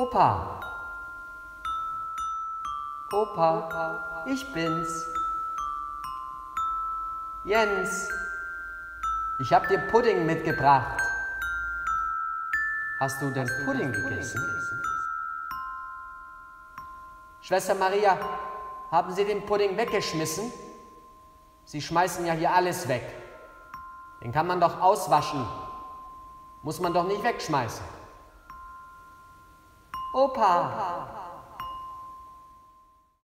Opa. Opa, ich bin's. Jens, ich hab dir Pudding mitgebracht. Hast du denn Pudding gegessen? Schwester Maria, haben Sie den Pudding weggeschmissen? Sie schmeißen ja hier alles weg. Den kann man doch auswaschen. Muss man doch nicht wegschmeißen. Opa,